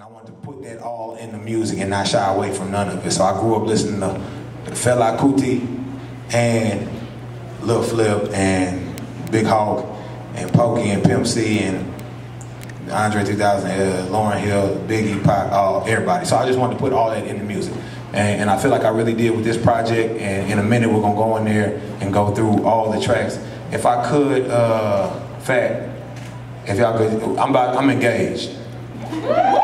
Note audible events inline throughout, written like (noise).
And I wanted to put that all in the music and not shy away from none of it. So I grew up listening to Fela Kuti and Lil Flip and Big Hawk and Pokey and Pimp C and Andre 2000, uh, Lauryn Hill, Biggie, Pac, all everybody. So I just wanted to put all that in the music. And, and I feel like I really did with this project. And in a minute, we're gonna go in there and go through all the tracks. If I could, uh, Fat, if y'all could, I'm about, I'm engaged. (laughs)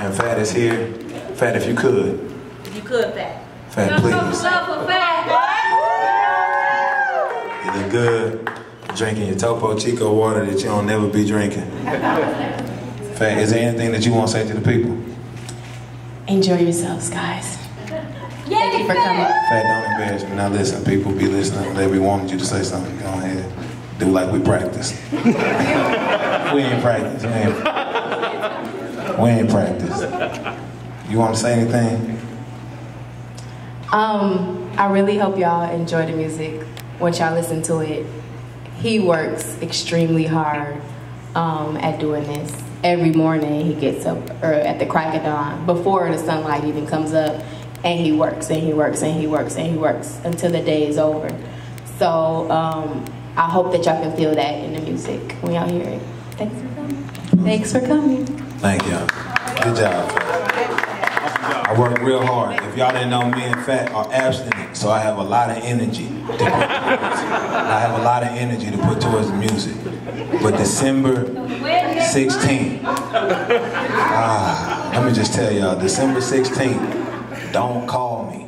And Fat is here. Fat, if you could. If you could, Fat. Fat, please. Love for Fat. You look good. Drinking your Topo Chico water that you don't never be drinking. Fat, is there anything that you want to say to the people? Enjoy yourselves, guys. Thank you for coming. Fat, don't embarrass me. Now listen, people be listening. They be wanting you to say something. Go ahead. Do like we practice. (laughs) we ain't practice. We ain't, we ain't practice. You want to say anything? Um, I really hope y'all enjoy the music once y'all listen to it. He works extremely hard um, at doing this. Every morning he gets up or at the crack of dawn, before the sunlight even comes up, and he works and he works and he works and he works until the day is over. So um, I hope that y'all can feel that in the music when y'all hear it. Thanks for coming. Thanks for coming. Thank y'all. Good job. I work real hard. If y'all didn't know, me and Fat are abstinent, so I have a lot of energy. To put towards, I have a lot of energy to put towards the music. But December 16th, ah, let me just tell y'all, December 16th, don't call me.